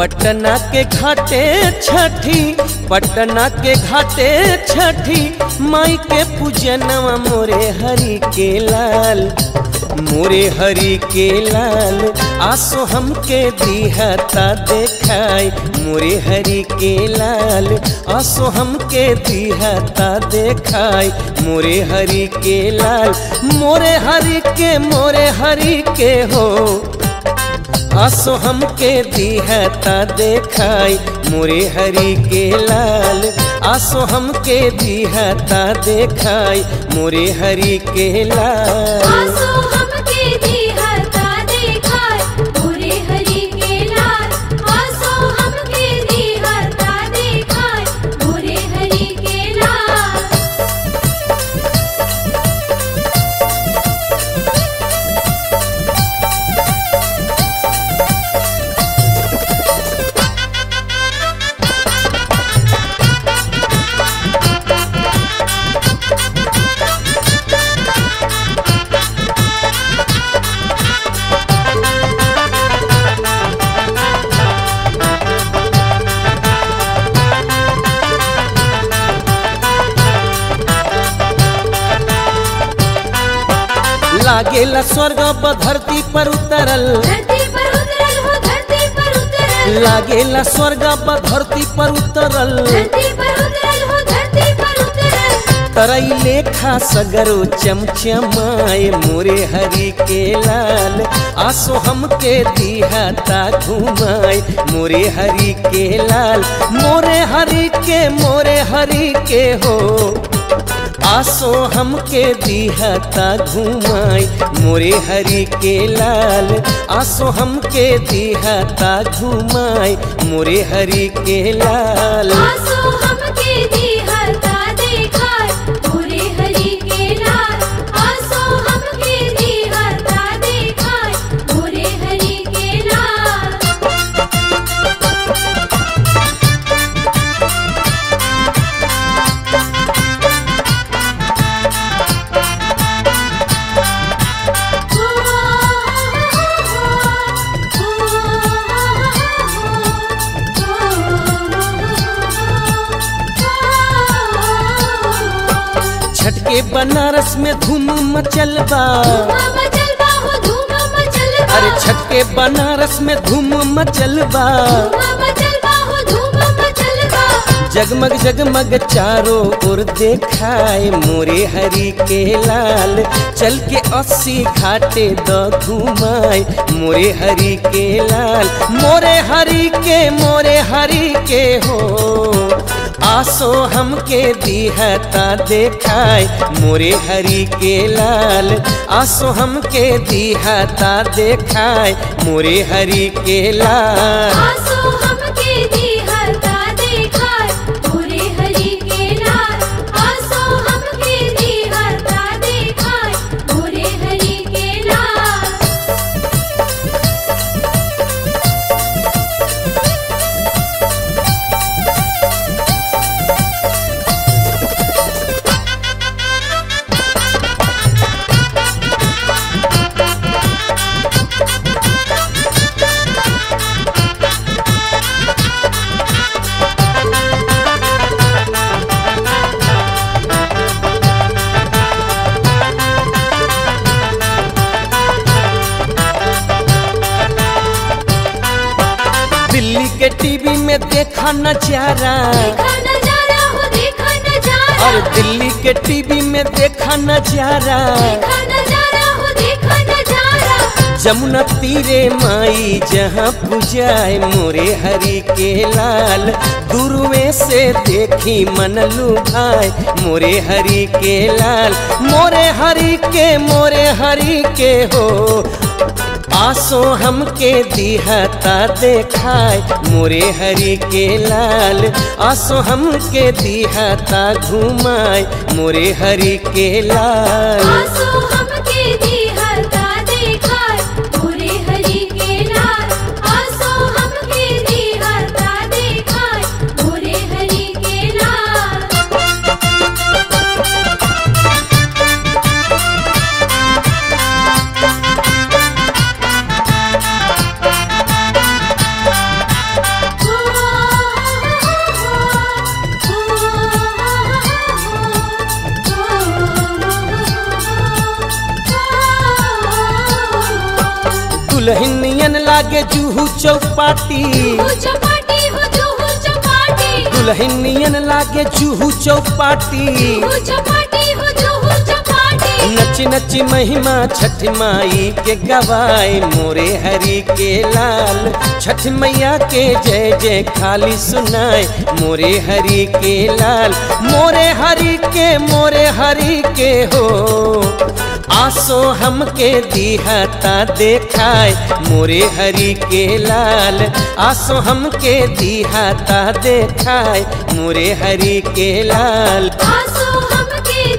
पटना के घाटे छठी पटना के घाटे छठी माई के पूजनवा मोरे हरि के लाल, मोरे हरि के लाल, आसो हमके दिहता देखाई, मोरे हरि के लाल, आसो हमके दिहता देखाई, मोरे हरि के लाल, मोरे हरि के मोरे हरि के हो। आसो हमके दिहता देखाई। मोरे हरि के लाल आसो हमके दिहता देखाई। मोरे हरी के लाल। लागेला स्वर्ग ब धरती पर उतरल। हो लागेला स्वर्ग ब हो धरती पर उतरल। तरई लेखा सगरो चमचमाए मोरे हरि के लाल। आसो हमके दिहता घुमाए मोरे हरि के लाल। मोरे हरि के मोरे हरि के हो। आसो हमके दिहता घुमाई, मोरे हरि के लाल। आसो हमके दिहता घुमाई, मोरे हरि के लाल। आसो हमके दिहता के बनारस में धूम मचल बा। अरे छठ के बनारस में धूम मचल बा। जगमग जगमग चारों ओर देखाए मोरे हरि के लाल। चल के अस्सी घाटे द घुमाए मोरे हरि के लाल। मोरे हरि के, मोरे हरि के हो। आसो हमके दिहता देखाए मोरे हरि के लाल। आसो हमके दिहता देखाए मोरे हरि के लाल। दिल्ली के टीवी में देखा नज़ारा। और दिल्ली के टीवी में देखा नज़ारा। जमुना तीरे माई, जहाँ पूजाए मोरे हरि के लाल। दुर्वे से देखी मन लुभाए मोरे हरि के लाल। मोरे हरि के, मोरे हरि के हो। आसो हमके दिहता देखाए, मोरे हरि के लाल। आसो हमके दिहता घुमाए, मोरे हरि के लाल। दुल्हनियन लागे जूहू चौपाटी। दुल्हनियन लागे जूहू चपाटी। नच नच महिमा छठ माई के गवाए मोरे हरि के लाल। छठ मैया के जय जय खाली सुनाए मोरे हरि के लाल। मोरे हरि के मोरे हरि के हो। आसो हमके दिहता देखाय मोरे हरि के लाल। आसो हमके दिहता देखाय मोरे हरि के लाल। आसो हमके